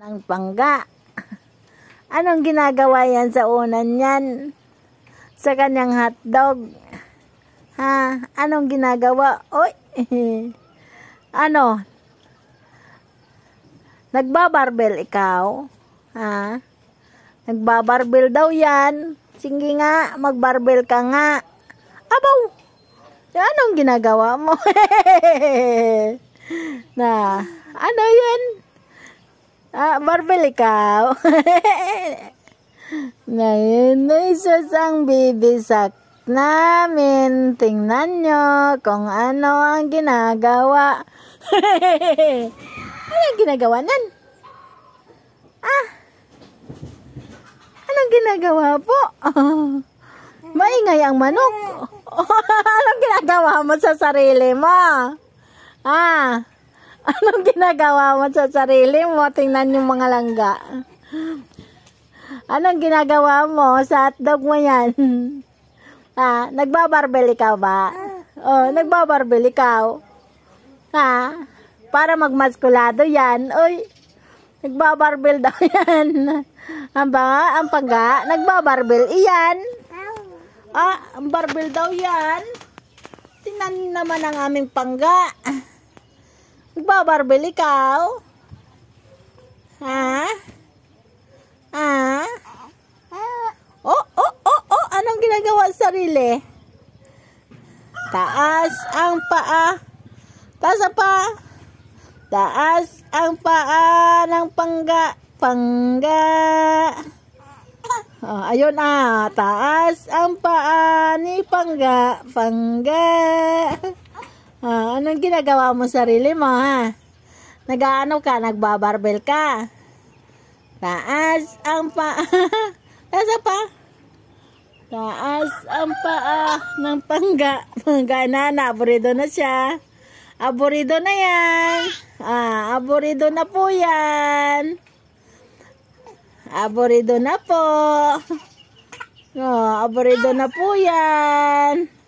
ng pangga. Anong ginagawa yan sa unan yan? Sa kanyang hotdog? Ha? Anong ginagawa? Oy! ano? Nagbabarbel ikaw? Ha? Nagbabarbel daw yan. Sige nga, magbarbel ka nga. Abaw! Anong ginagawa mo? na, ano yan? Ah, barbel ikaw. Ngayon ay sasang bibisak namin. Tingnan nyo kung ano ang ginagawa. ano ang ginagawa nan? Ah, anong ginagawa po? maingay ang manok. anong ginagawa mo sa sarili mo? Ah, Anong ginagawa mo sa sarili mo? Tingnan yung mga langga. Anong ginagawa mo sa hotdog mo yan? Ha? Nagbabarbel ikaw ba? Oh, nagbabarbel ikaw. Ha? Para magmaskulado yan. Uy, nagbabarbel daw yan. Ang ba? Ang pangga? Nagbabarbel iyan. Ah, ang barbel daw yan. Tingnan naman ang aming pangga. Nagbabarbel ikaw? Ha? Ha? Oh, oh, oh, oh. Anong ginagawa sa sarili? Taas ang paa. Taas ang paa. Taas ang paa ng pangga. Pangga. Oh, ayun ah. Taas ang paa ni pangga. Pangga. Ah, anong ginagawa mo sa sarili mo, ha? Nagaano ka? Nagbabarbel ka? Taas ang paa. Taas pa. Taas ang paa ng pangga. Pangga na, naaburido na siya. Aburido na yan. Ah, aburido na po yan. Aburido na po. Oh, aburido na po yan.